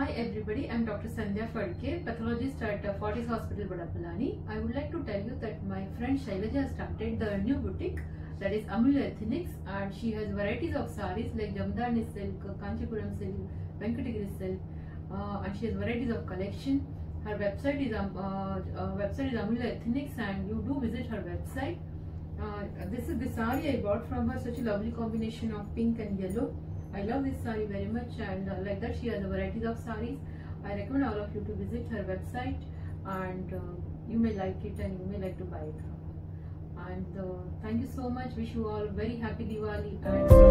Hi everybody, I'm Dr. Sandhya Fadke, pathologist at uh, Fortis Hospital, Vadapalani. I would like to tell you that my friend Shailaja has started the new boutique that is Amulyaa Ethnics and she has varieties of saris like Jamdhani silk, Kanchipuram silk, Venkatagiri silk uh, and she has varieties of collection. Her website is um, uh, uh, website is Amulyaa Ethnics and you do visit her website. Uh, this is the sari I bought from her, such a lovely combination of pink and yellow. I love this sari very much and uh, like that she has a varieties of saris. I recommend all of you to visit her website and uh, you may like it and you may like to buy it from her. And uh, thank you so much. Wish you all very happy Diwali and